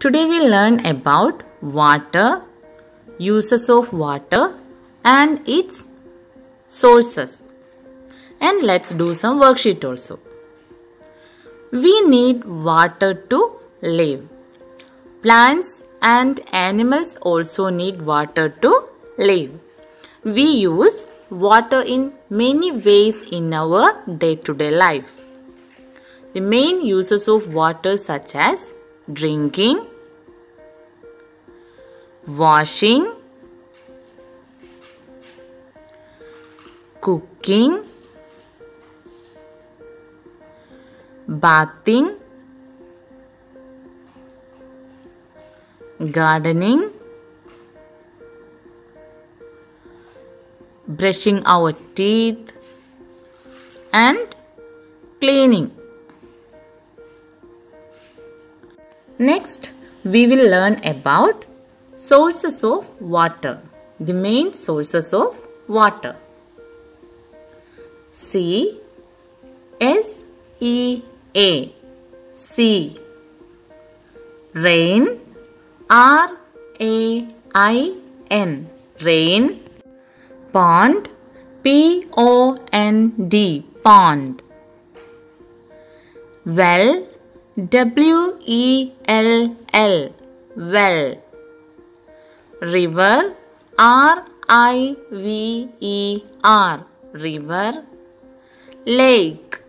Today we learn about water, uses of water and its sources. And let's do some worksheet also. We need water to live. Plants and animals also need water to live. We use water in many ways in our day-to-day life. The main uses of water such as drinking, washing, cooking, bathing, gardening, brushing our teeth, and cleaning. Next, we will learn about sources of water. The main sources of water. Sea S E A. Sea Rain. R A I N. Rain. Pond. P O N D. Pond. Well W E L L. Well. River. R I V E R. River. Lake.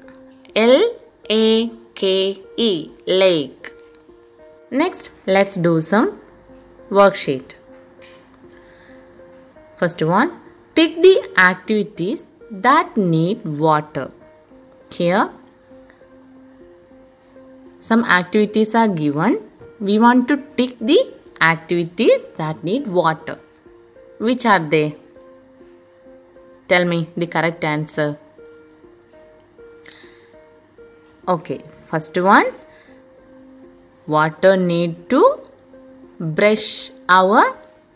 L A K E. Lake. Next let's do some worksheet. First one. Tick the activities that need water. Here some activities are given. We want to tick the activities that need water. Which are they? Tell me the correct answer. Okay first one. Water need to brush our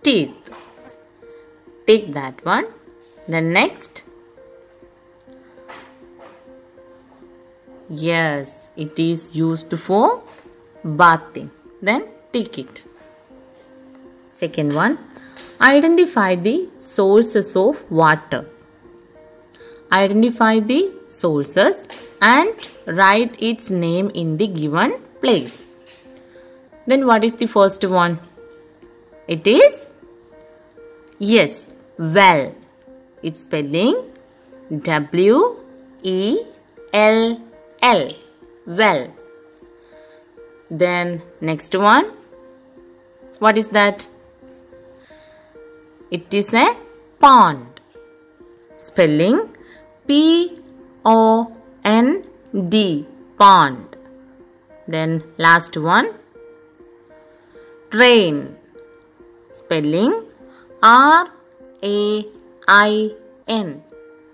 teeth. Take that one. The next yes it is used for bathing. Then take it. Second one identify the sources of water. Identify the sources and write its name in the given place. Then what is the first one? It is yes well. Its spelling w e l l. Well. Then next one. What is that? It is a pond. Spelling p o n d. Pond. Then last one. Rain spelling r a i n.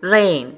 Rain